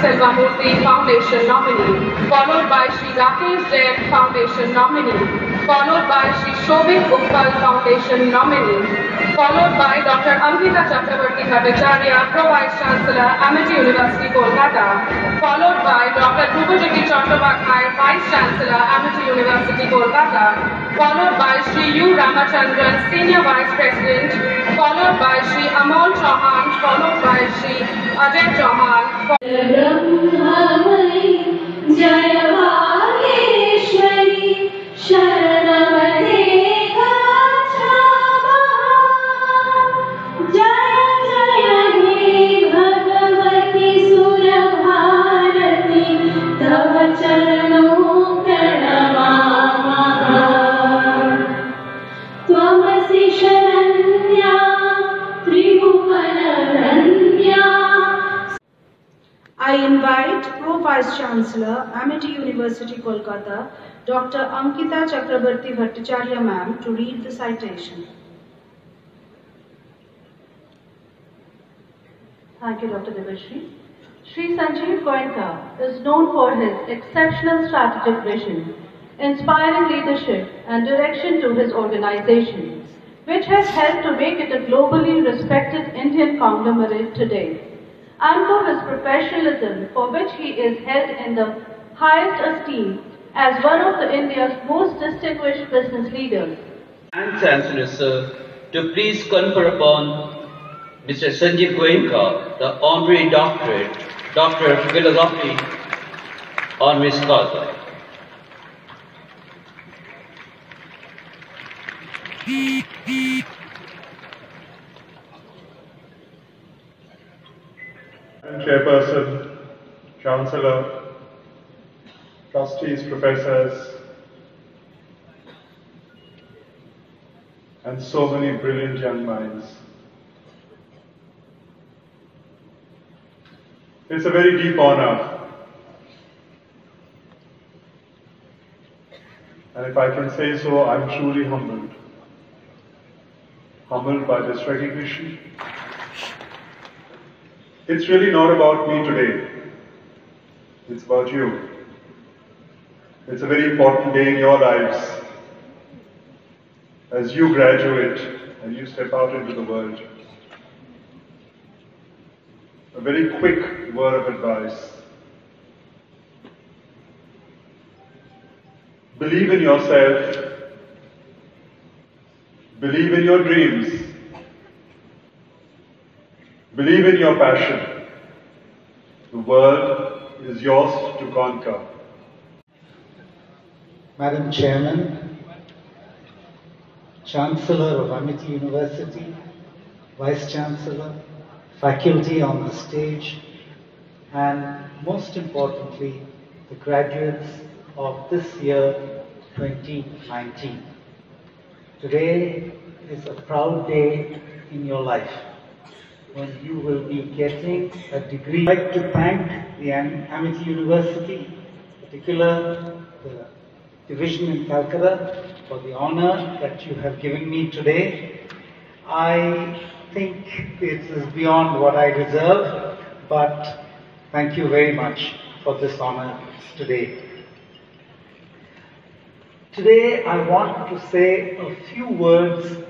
Selvamurthy Foundation nominee, followed by Sri Rakesh Jain Foundation nominee, followed by Sri Shobin Uppal Foundation nominee, followed by Dr. Amrita Chakravarti Bhattacharya, Pro Vice Chancellor, Amity University, Kolkata, followed by Dr. Dhrubajyoti Chattopadhyay, Vice Chancellor, Amity University, Kolkata, followed by Sri U. Ramachandran, Senior Vice President, followed by Sri Amol Chauhan, followed by Sri Ajay Chauhan. Jaya University, Kolkata, Dr. Ankita Chakrabarti Bhattacharya ma'am to read the citation. Thank you, Dr. Devashri. Sri Sanjiv Goenka is known for his exceptional strategic vision, inspiring leadership and direction to his organization, which has helped to make it a globally respected Indian conglomerate today, and for his professionalism for which he is held in the highest esteem as one of the India's most distinguished business leaders. and Chancellor Sir to please confer upon Mr. Sanjiv Goenka the honorary doctorate, Doctor of Philosophy, honoris causa. Madam Chairperson, Chancellor, trustees, professors, and so many brilliant young minds. It's a very deep honor. And if I can say so, I'm truly humbled. Humbled by this recognition. It's really not about me today. It's about you. It's a very important day in your lives as you graduate and you step out into the world. A very quick word of advice. Believe in yourself. Believe in your dreams. Believe in your passion. The world is yours to conquer. Madam Chairman, Chancellor of Amity University, Vice Chancellor, faculty on the stage, and most importantly, the graduates of this year 2019. Today is a proud day in your life when you will be getting a degree. I'd like to thank the Amity University, particular the division in Calcutta, for the honor that you have given me today. I think it is beyond what I deserve, but thank you very much for this honor today. Today, I want to say a few words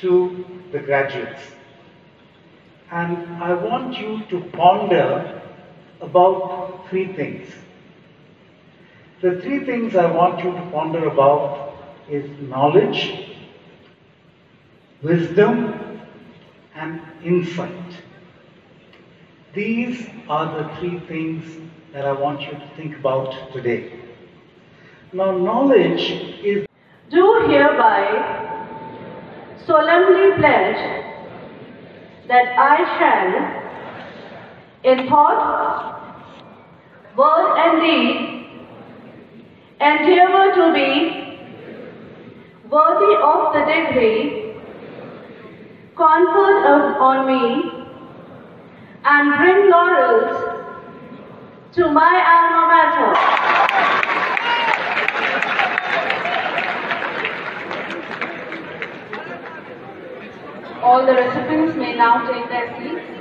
to the graduates. And I want you to ponder about three things. The three things I want you to ponder about is knowledge, wisdom, and insight. These are the three things that I want you to think about today. Now, knowledge is Do hereby solemnly pledge that I shall, in thought, word, and deed, endeavor to be worthy of the degree conferred on me and bring laurels to my alma mater. All the recipients may now take their seats.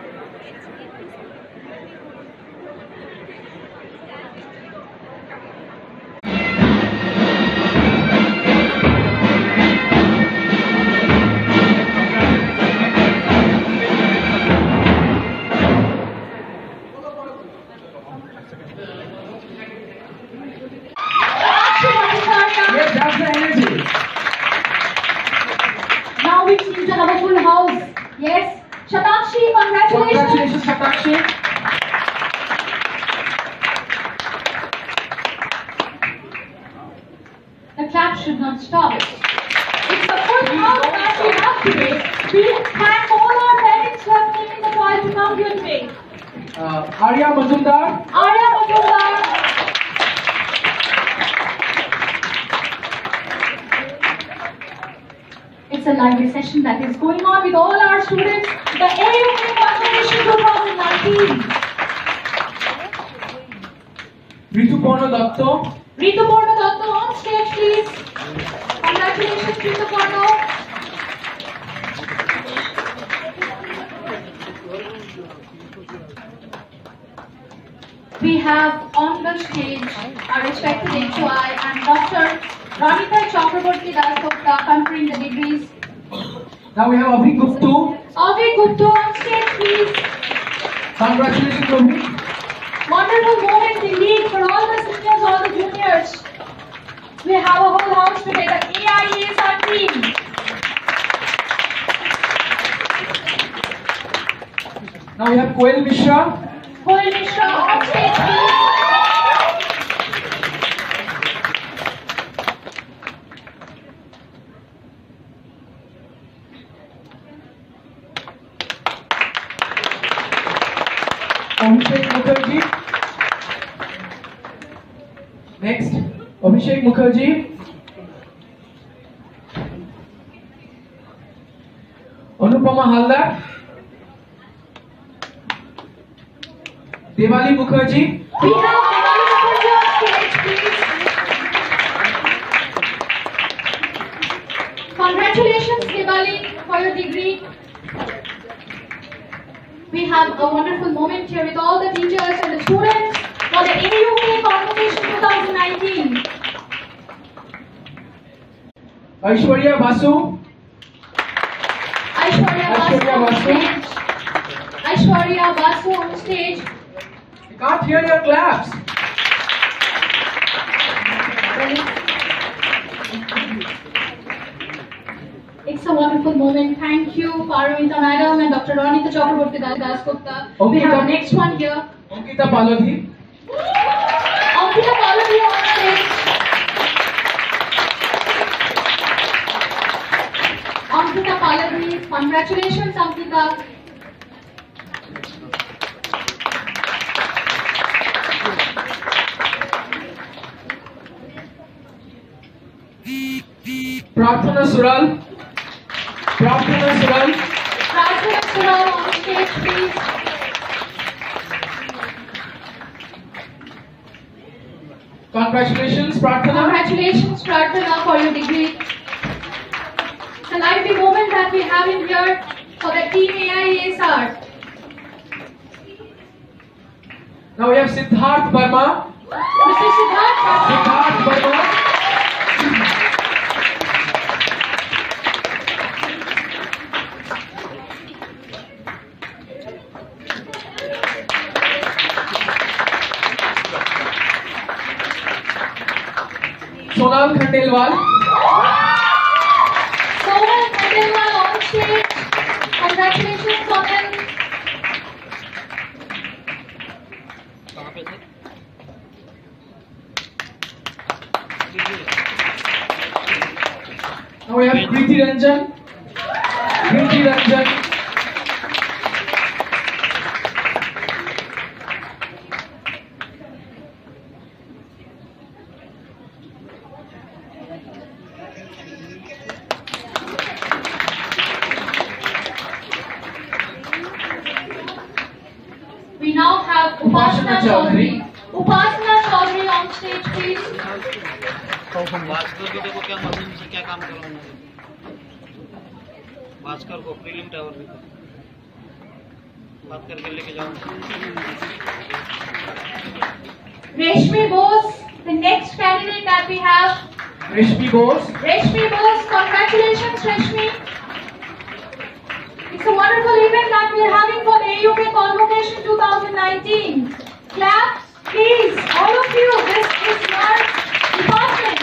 Now it seems to have a full house. Yes. Shatakshi, congratulations. Congratulations, Satakshi. The clap should not stop. It's the full house that we have today. We thank all our parents who have taken the toy to come here today. Uh, Arya Majumdar. Arya It's a lively session that is going on with all our students. The AUK Convocation 2019. Rituporno Datto. Ritu Porno Datto on stage, please. Congratulations, Ritu Porno. We have on the stage our respected HOI and Dr. Ramita Chakraborty Dasgupta conferring the degrees. Now we have Abhi Guptu. Avi Gupta on stage, please. Congratulations, Abhi. Wonderful moment indeed for all the seniors, all the juniors. We have a whole house today, the AIESR team. Now we have Koel Mishra. Koil Mishra on stage, please. Abhishek Mukherjee. Next, Abhishek Mukherjee. Anupama Haldar. Devali Mukherjee. We have Devali Mukherjee on stage, please. Congratulations, Devali, for your degree. We have a wonderful moment here with all the teachers and the students for the AUK Convocation 2019. Aishwarya Basu. Aishwarya Basu Aishwarya Basu. Aishwarya Basu on stage. I can't hear your claps. It's a wonderful moment. Thank you, Paramita Madam and Dr. Ronita Chakraborty Das Gupta. We have ma'am. next one here. Ankita Palodhi. Ankita Pallavi on stage. Ankita Pallavi, congratulations, Ankita. Prarthana Sural. Prarthana Sural. Prarthana Sural on stage, please. Congratulations, Prarthana. Congratulations, Prarthana, for your degree. A lively moment that we have in here for the Team AISR. Now we have Siddharth Verma. Mr. Siddharth, Siddharth Verma. Khandelwal. Sonal Khandelwal on stage. Congratulations, Sonal. Now we have Kriti Ranjan. Kriti Ranjan. have Upasana Upasana Chaudhary. Chaudhary. Upasana Chaudhary on stage, please. Bhaskar को देखो क्या machine से क्या काम करवाना है भास्कर को prelim tower भी बात करके लेके जाओ Reshmi Bose, the next candidate that we have. Rishmi Bose. Reshmi Bose, congratulations Reshmi. it's a wonderful event that we are having for the AUK Convocation 2019. Claps, please, all of you. This is your department.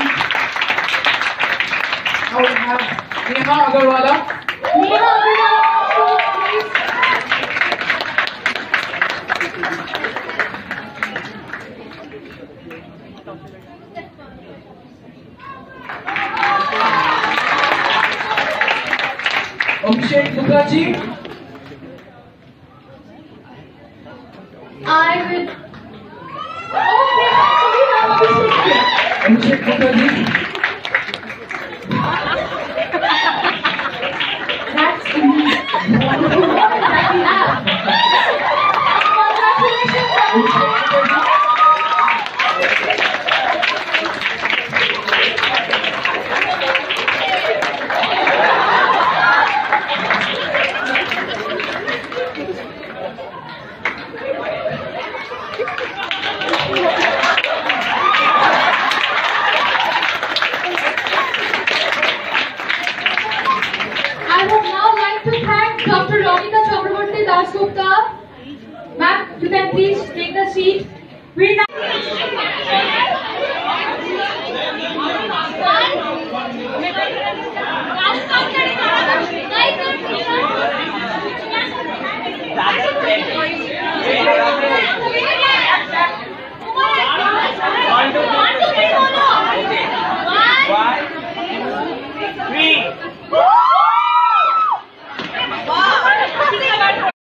Now we have Neha Agarwala. Neha Agarwal, 你们是祖国。